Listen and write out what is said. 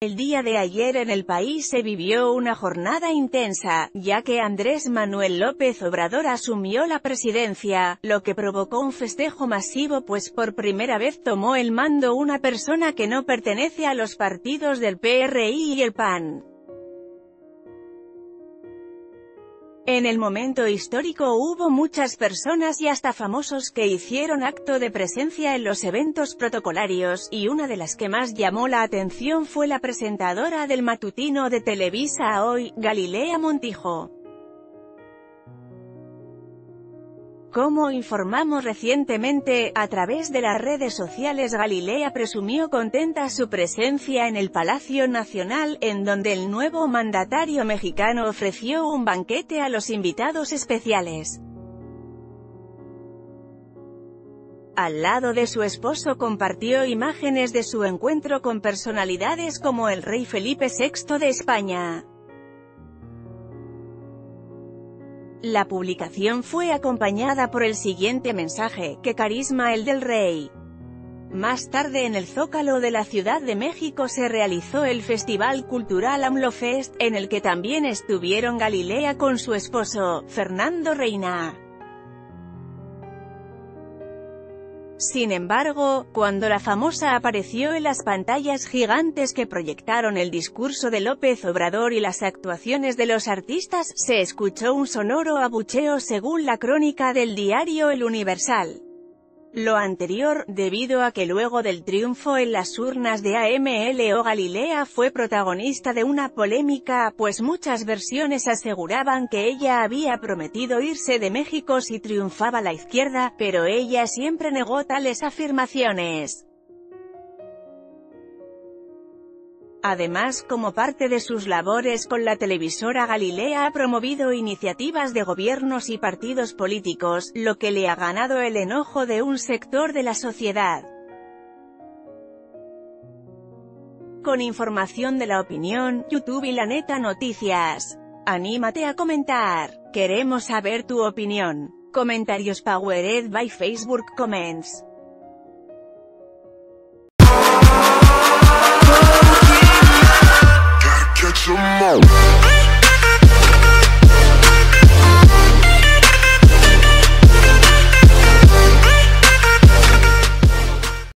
El día de ayer en el país se vivió una jornada intensa, ya que Andrés Manuel López Obrador asumió la presidencia, lo que provocó un festejo masivo pues por primera vez tomó el mando una persona que no pertenece a los partidos del PRI y el PAN. En el momento histórico hubo muchas personas y hasta famosos que hicieron acto de presencia en los eventos protocolarios, y una de las que más llamó la atención fue la presentadora del matutino de Televisa Hoy, Galilea Montijo. Como informamos recientemente, a través de las redes sociales Galilea presumió contenta su presencia en el Palacio Nacional, en donde el nuevo mandatario mexicano ofreció un banquete a los invitados especiales. Al lado de su esposo compartió imágenes de su encuentro con personalidades como el rey Felipe VI de España. La publicación fue acompañada por el siguiente mensaje, ¡Qué carisma el del rey! Más tarde en el Zócalo de la Ciudad de México se realizó el Festival Cultural AMLOFest, en el que también estuvieron Galilea con su esposo, Fernando Reina. Sin embargo, cuando la famosa apareció en las pantallas gigantes que proyectaron el discurso de López Obrador y las actuaciones de los artistas, se escuchó un sonoro abucheo según la crónica del diario El Universal. Lo anterior, debido a que luego del triunfo en las urnas de AML o Galilea fue protagonista de una polémica, pues muchas versiones aseguraban que ella había prometido irse de México si triunfaba la izquierda, pero ella siempre negó tales afirmaciones. Además, como parte de sus labores con la televisora Galilea ha promovido iniciativas de gobiernos y partidos políticos, lo que le ha ganado el enojo de un sector de la sociedad. Con información de la opinión, YouTube y la neta noticias. Anímate a comentar. Queremos saber tu opinión. Comentarios Powered by Facebook Comments. Come on.